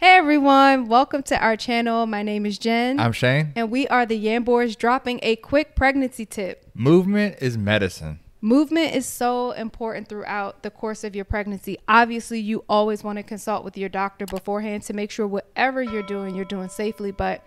Hey everyone, welcome to our channel. My name is Jen. I'm Shane. And we are the Yambors dropping a quick pregnancy tip. Movement is medicine. Movement is so important throughout the course of your pregnancy. Obviously, you always want to consult with your doctor beforehand to make sure whatever you're doing, you're doing safely. But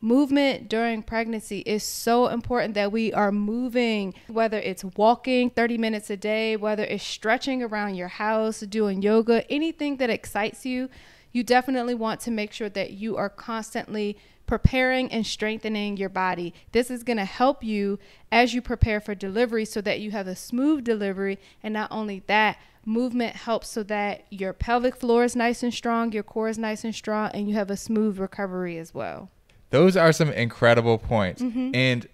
movement during pregnancy is so important that we are moving, whether it's walking 30 minutes a day, whether it's stretching around your house, doing yoga, anything that excites you. You definitely want to make sure that you are constantly preparing and strengthening your body. This is going to help you as you prepare for delivery so that you have a smooth delivery. And not only that, movement helps so that your pelvic floor is nice and strong, your core is nice and strong, and you have a smooth recovery as well. Those are some incredible points. Mm-hmm. And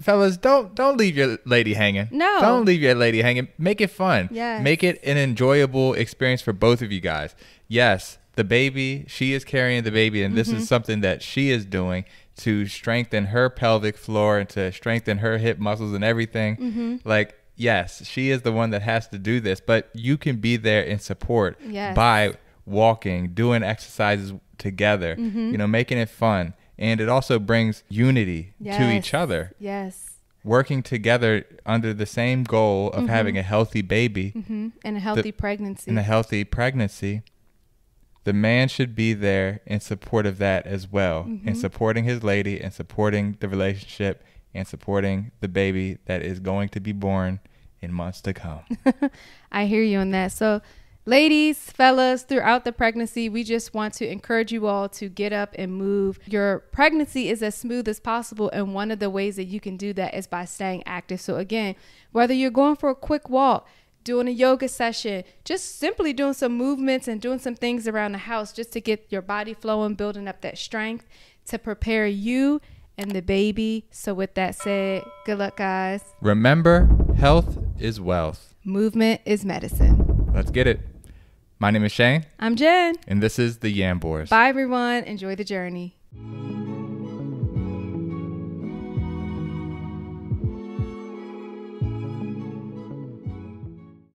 fellas, don't don't leave your lady hanging. No. Don't leave your lady hanging. Make it fun. Yes. Make it an enjoyable experience for both of you guys. Yes, the baby, she is carrying the baby, and mm-hmm. this is mm-hmm. something that she is doing to strengthen her pelvic floor and to strengthen her hip muscles and everything. Mm-hmm. Like, yes, she is the one that has to do this, but you can be there in support yes. by walking, doing exercises together, mm-hmm. you know, making it fun. And it also brings unity yes. to each other. Yes. Working together under the same goal of mm-hmm. having a healthy baby mm-hmm. and a healthy the, pregnancy. And a healthy pregnancy the man should be there in support of that as well, mm-hmm. in supporting his lady and supporting the relationship and supporting the baby that is going to be born in months to come. I hear you on that. So, ladies, fellas, throughout the pregnancy, we just want to encourage you all to get up and move. Your pregnancy is as smooth as possible, and one of the ways that you can do that is by staying active. So, again, whether you're going for a quick walk, doing a yoga session, just simply doing some movements and doing some things around the house just to get your body flowing, building up that strength to prepare you and the baby. So, with that said, good luck, guys. Remember, health is wealth, movement is medicine. Let's get it. My name is Shane. I'm Jen. And this is the Yambors. Bye, everyone. Enjoy the journey.